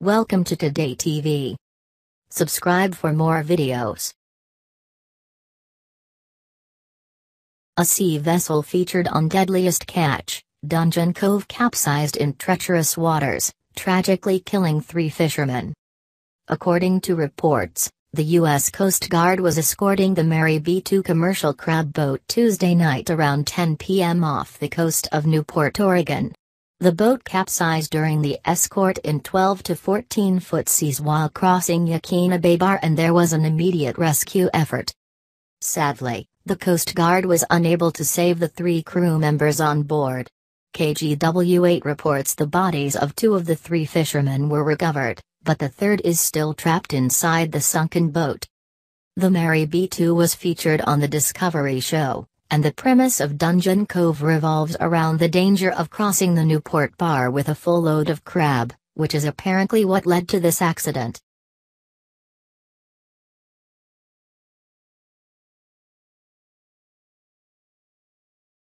Welcome to Today TV. Subscribe for more videos. A sea vessel featured on Deadliest Catch, Dungeon Cove capsized in treacherous waters, tragically killing three fishermen. According to reports, the U.S. Coast Guard was escorting the Mary B-2 commercial crab boat Tuesday night around 10 p.m. off the coast of Newport, Oregon. The boat capsized during the escort in 12 to 14 foot seas while crossing Yaquina Bay Bar and there was an immediate rescue effort. Sadly, the Coast Guard was unable to save the three crew members on board. KGW8 reports the bodies of two of the three fishermen were recovered, but the third is still trapped inside the sunken boat. The Mary B2 was featured on the Discovery Show, and the premise of Dungeon Cove revolves around the danger of crossing the Newport Bar with a full load of crab, which is apparently what led to this accident.